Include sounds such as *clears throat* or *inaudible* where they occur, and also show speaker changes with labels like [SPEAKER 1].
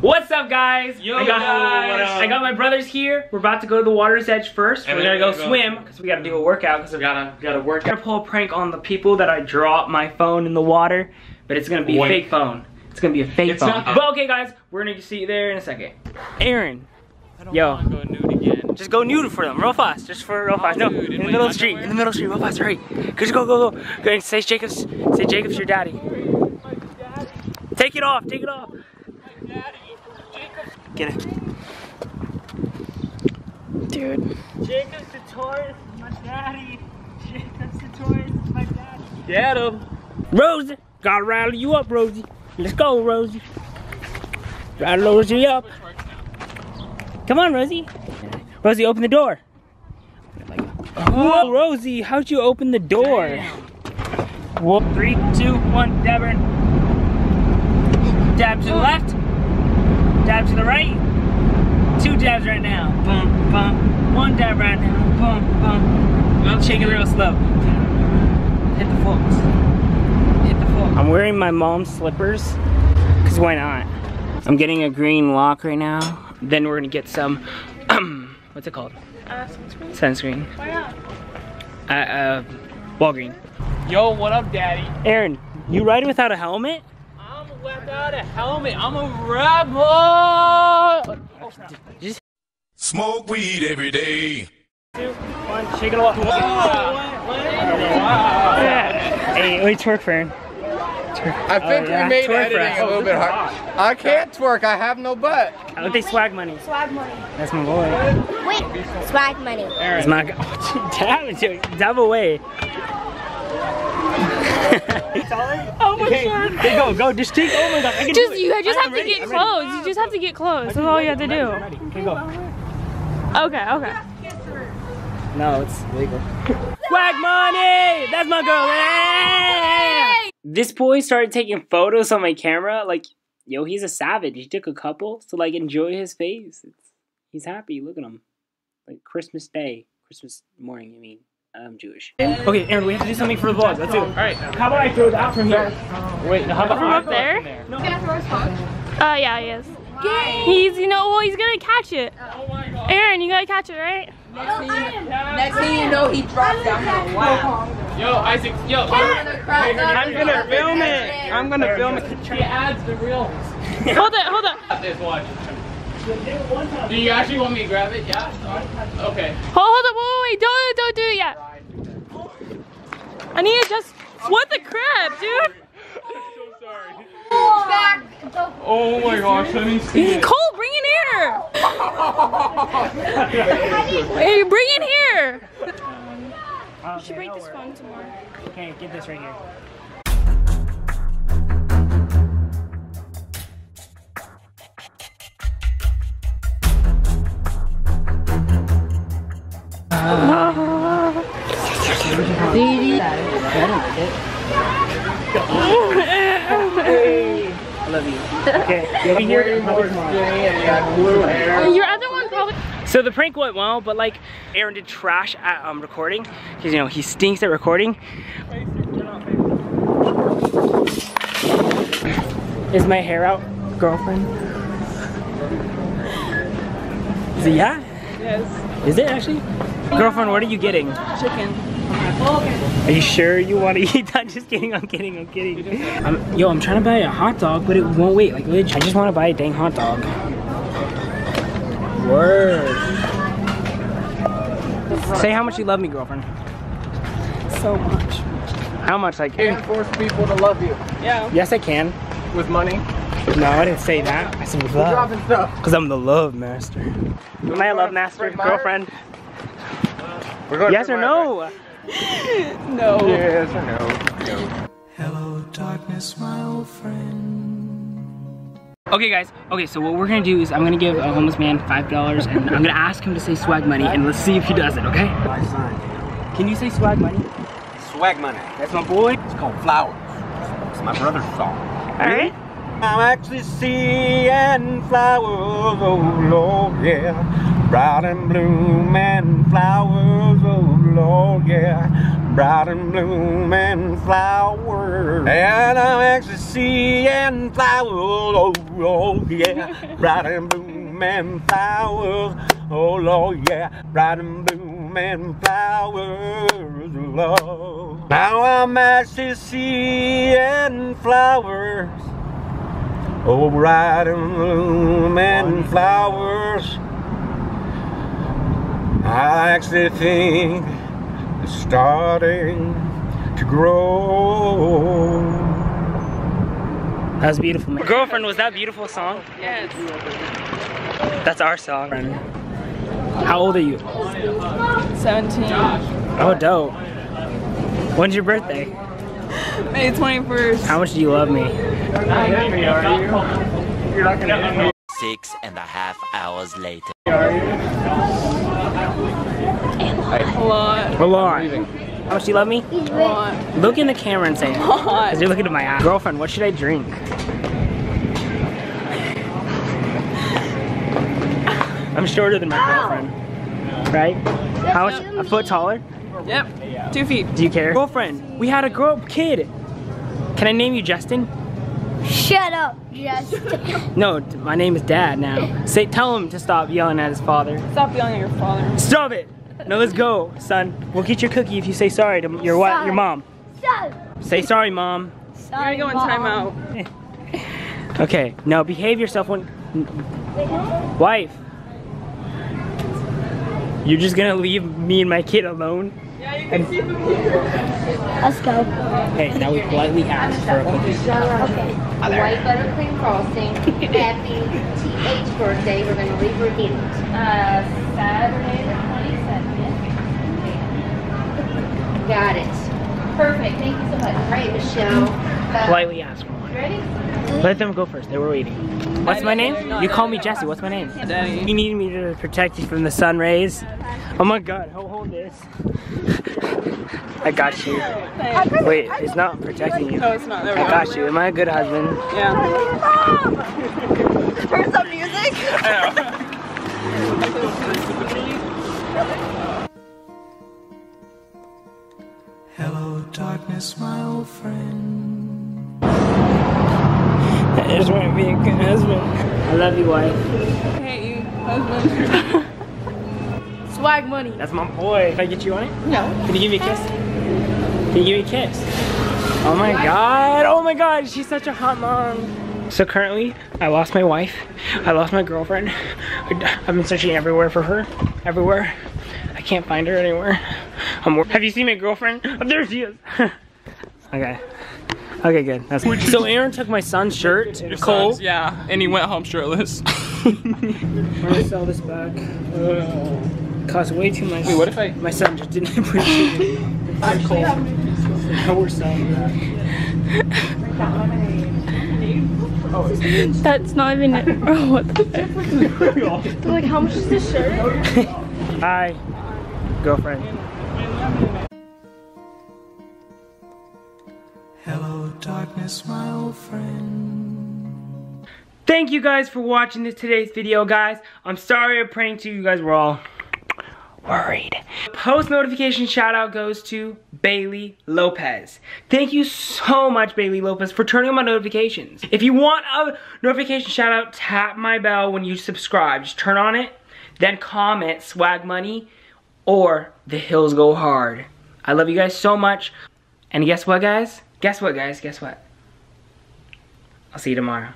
[SPEAKER 1] What's up, guys?
[SPEAKER 2] Yo,
[SPEAKER 1] I got,
[SPEAKER 2] guys.
[SPEAKER 1] I got my brothers here. We're about to go to the water's edge first.
[SPEAKER 2] And
[SPEAKER 1] We're gonna go,
[SPEAKER 2] we're gonna
[SPEAKER 1] swim
[SPEAKER 2] go-
[SPEAKER 1] because we gotta do a workout. Because we
[SPEAKER 2] Gotta, gotta work
[SPEAKER 1] I'm gonna pull a prank on the people that I drop my phone in the water, but it's gonna be
[SPEAKER 2] Wait.
[SPEAKER 1] a fake phone. It's gonna be a fake
[SPEAKER 2] It's
[SPEAKER 1] phone.
[SPEAKER 2] not-
[SPEAKER 1] But okay, guys, we're gonna see you there in a second. Aaron, yo,
[SPEAKER 2] go nude again.
[SPEAKER 1] just go nude for them, real fast. Just for real fast. Oh, no,
[SPEAKER 2] nude in
[SPEAKER 1] in the middle of the street. In the middle of the street, real fast. Hurry. Just go, go, go. Go and say Jacob's. Say Jacob's your daddy. Take it off. Take it off. Get it.
[SPEAKER 3] Dude.
[SPEAKER 1] Jacob Sartorius is my daddy. Jacob Sartorius is my daddy.
[SPEAKER 2] Get him.
[SPEAKER 1] Rosie, gotta rattle you up, Rosie. Let's go, Rosie. Rattle Rosie up. Come on, Rosie. Rosie, open the door. Whoa, Rosie, how'd you open the door? Whoa, three, two, one, dab her. Dab to the left. Dab to the right. Two dabs right now. Boom, boom. One dab right now. Boom, boom. I'll shake it real slow. Hit the forks. Hit the forks. I'm wearing my mom's slippers. Cause why not? I'm getting a green lock right now. Then we're gonna get some, *clears throat* what's it called? Sunscreen.
[SPEAKER 3] Why not?
[SPEAKER 1] Uh, uh, Walgreen.
[SPEAKER 2] Yo, what up, daddy?
[SPEAKER 1] Aaron, you riding without a helmet?
[SPEAKER 2] I'm without a helmet. I'm a rebel.
[SPEAKER 1] Just
[SPEAKER 4] Smoke weed every day.
[SPEAKER 1] two, one, shake it off. Hey, wait, twerk for Aaron.
[SPEAKER 5] I oh, think
[SPEAKER 1] Oh, yeah.
[SPEAKER 5] we made
[SPEAKER 1] Twerk
[SPEAKER 5] editing
[SPEAKER 1] rap.
[SPEAKER 5] a little bit hard. I can't twerk. I have no butt.
[SPEAKER 1] I look they swag money.
[SPEAKER 3] Swag money.
[SPEAKER 1] That's my boy.
[SPEAKER 3] Wait, swag money.
[SPEAKER 1] That's my guy. *laughs* Oh, damn it, dab away. *laughs*
[SPEAKER 3] Oh my god.
[SPEAKER 1] Hey, go, go, just take. Oh my god, I can do
[SPEAKER 3] Just
[SPEAKER 1] it.
[SPEAKER 3] you just
[SPEAKER 1] I'm
[SPEAKER 3] have to
[SPEAKER 1] ready,
[SPEAKER 3] get
[SPEAKER 1] I'm ready.
[SPEAKER 3] close. You just have to get close. That's all you have to do.
[SPEAKER 1] ready, I'm ready. Okay, go.
[SPEAKER 3] Okay, okay.
[SPEAKER 1] No, it's legal. Swag money! That's my girl. Yeah! This boy started taking photos on my camera. Like, yo, he's a savage. He took a couple so like enjoy his face. It's, he's happy. Look at him. Like Christmas Day, Christmas morning. I mean, I'm Jewish. Okay, Aaron, we have to do something for the vlog. Let's do it. All right. How about I throw it out from here?
[SPEAKER 2] Wait, how about
[SPEAKER 3] From
[SPEAKER 2] I
[SPEAKER 3] up
[SPEAKER 2] go
[SPEAKER 3] there?
[SPEAKER 2] in there?
[SPEAKER 3] Uh, yeah, he is. He's, you know, well, he's gonna catch it. Aaron, you gotta catch it, right?
[SPEAKER 6] Next thing you know, he dropped down here. Wow.
[SPEAKER 2] Yo, Isaac. Yo.
[SPEAKER 6] I'm
[SPEAKER 2] gonna film it. I'm gonna film it. He adds the reels.
[SPEAKER 3] Hold it, hold it.
[SPEAKER 2] This. Watch. Do you actually want me to grab it? Yeah. Okay.
[SPEAKER 3] Hold, hold it, wait, wait, wait, don't, don't do it yet. I need to just, what the crap, dude?
[SPEAKER 2] Oh my gosh, let me see it.
[SPEAKER 3] Cole, bring it here. hey, bring it here. Um, you should break this phone tomorrow.
[SPEAKER 1] Okay, get this right here. I love you. Okay, over here.
[SPEAKER 3] Your other one probably.
[SPEAKER 1] So the prank went well, but like Aaron did trash at um, recording because you know he stinks at recording. Is my hair out, girlfriend? Is it yeah?
[SPEAKER 6] Yes.
[SPEAKER 1] Is it actually? Girlfriend, what are you getting?
[SPEAKER 6] Chicken.
[SPEAKER 1] Are you sure you want to *laughs* eat that? Just kidding, I'm kidding, I'm kidding. I'm, yo, I'm trying to buy a hot dog, but it won't wait. Like, legit, I just want to buy a dang hot dog. Word. Say how much you love me, girlfriend.
[SPEAKER 6] So much.
[SPEAKER 1] How much? Like,
[SPEAKER 5] Can't force people to love you
[SPEAKER 6] Yeah.
[SPEAKER 1] yes, I can.
[SPEAKER 5] with money.
[SPEAKER 1] No, I didn't say that. I said with love. Because I'm the love master. Am I a love master,
[SPEAKER 5] Fred Meyer?
[SPEAKER 1] girlfriend?
[SPEAKER 5] We're going
[SPEAKER 1] Yes or no?
[SPEAKER 6] No.
[SPEAKER 5] Yes or no?
[SPEAKER 4] Hello, darkness, my old friend.
[SPEAKER 1] Okay, guys. Okay, so what we're gonna do is I'm gonna give a homeless man five dollars, and I'm gonna ask him to say swag money, and let's see if he does it. Okay? Can you say swag money?
[SPEAKER 7] Swag money.
[SPEAKER 1] That's my boy.
[SPEAKER 7] It's called Flowers. It's my brother's song.
[SPEAKER 1] All right.
[SPEAKER 7] I'm actually seeing flowers, oh Lord, yeah. Bright and bloom and flowers, Lord, yeah. bright and blooming flowers. And I'm actually seeing flowers, oh, oh yeah, *laughs* bright and blooming flowers. Oh Lord, yeah, bright and blooming flowers, oh, love. Now I'm actually seeing flowers. Oh, bright and blooming flowers. I actually think it's starting to grow.
[SPEAKER 1] That was beautiful. Man. Girlfriend, was that a beautiful song?
[SPEAKER 6] Yes.
[SPEAKER 1] That's our song. How old are you?
[SPEAKER 6] 17.
[SPEAKER 1] Oh, dope. When's your birthday?
[SPEAKER 6] May 21st.
[SPEAKER 1] How much do you love me?
[SPEAKER 8] Six and a half hours later.
[SPEAKER 6] A lot.
[SPEAKER 1] A lot. How much do you love me?
[SPEAKER 6] A lot.
[SPEAKER 1] Look in the camera and say it.
[SPEAKER 6] A lot.
[SPEAKER 1] Because you're looking at my eye. Girlfriend, what should I drink? I'm shorter than my girlfriend. Right? How much? A foot taller?
[SPEAKER 6] Yep. Two feet.
[SPEAKER 1] Do you care? Girlfriend, we had a grow up kid. Can I name you Justin?
[SPEAKER 3] Shut up, Justin. *laughs*
[SPEAKER 1] No, my name is Dad now. Say, tell him to stop yelling at his father.
[SPEAKER 6] Stop yelling at your father.
[SPEAKER 1] Stop it! No, let's go, son. We'll get your cookie if you say sorry to your what? Your mom. Say sorry, mom.
[SPEAKER 6] You're gonna go in timeout. *laughs*
[SPEAKER 1] Okay, now behave yourself when. Wife. You're just gonna leave me and my kid alone?
[SPEAKER 6] Yeah, you can see from here.
[SPEAKER 3] Let's go.
[SPEAKER 1] Okay, now we politely ask for a cookie.
[SPEAKER 9] White buttercream frosting. *laughs* Happy TH birthday. We're going to leave her hint. Uh, Saturday the 22nd. Got it. Perfect. Thank you so much. All right, Michelle. Uh,
[SPEAKER 1] Politely ask for one.
[SPEAKER 9] ready?
[SPEAKER 1] Let them go first. They were waiting. What's my name? You call me Jesse. What's my name?
[SPEAKER 6] Daddy.
[SPEAKER 1] You need me to protect you from the sun rays. Oh my god, hold, hold this. *laughs* I got you. Wait, it's not protecting you.
[SPEAKER 6] Oh, it's not.
[SPEAKER 1] I got you. Am I a good husband?
[SPEAKER 6] Yeah.
[SPEAKER 3] Turn some music. *laughs*
[SPEAKER 4] darkness, my old friend.
[SPEAKER 1] I just want to be a good husband. I love you, wife.
[SPEAKER 6] I hate you, husband. *laughs*
[SPEAKER 3] Swag money.
[SPEAKER 1] That's my boy. Can I get you on it?
[SPEAKER 6] No.
[SPEAKER 1] Can you give me a kiss? Can you give me a kiss? Oh my god. Oh my god. She's such a hot mom. So currently, I lost my wife. I lost my girlfriend. I've been searching everywhere for her. Everywhere. I can't find her anywhere. I'm Have you seen my girlfriend? Oh, *laughs* there she is. *laughs* okay. Okay, good. That's so Aaron took my son's shirt, Cole.
[SPEAKER 2] Yeah, and he went home shirtless. *laughs* *laughs*
[SPEAKER 1] I'm gonna sell this back. Uh, cost way too much.
[SPEAKER 2] Wait, what if I-
[SPEAKER 1] My son just didn't *laughs* appreciate it. Actually, no, we're selling that.
[SPEAKER 3] That's not even it. Oh, what the fuck? They're like, how much is this shirt?
[SPEAKER 1] Hi, girlfriend.
[SPEAKER 4] Darkness, my old friend.
[SPEAKER 1] Thank you guys for watching this today's video, guys. I'm sorry I pranked you. You guys were all worried. Post notification shout out goes to Bailey Lopez. Thank you so much, Bailey Lopez, for turning on my notifications. If you want a notification shout out, tap my bell when you subscribe. Just turn on it, then comment swag money or the hills go hard. I love you guys so much. And guess what, guys? Guess what, guys? Guess what? I'll see you tomorrow.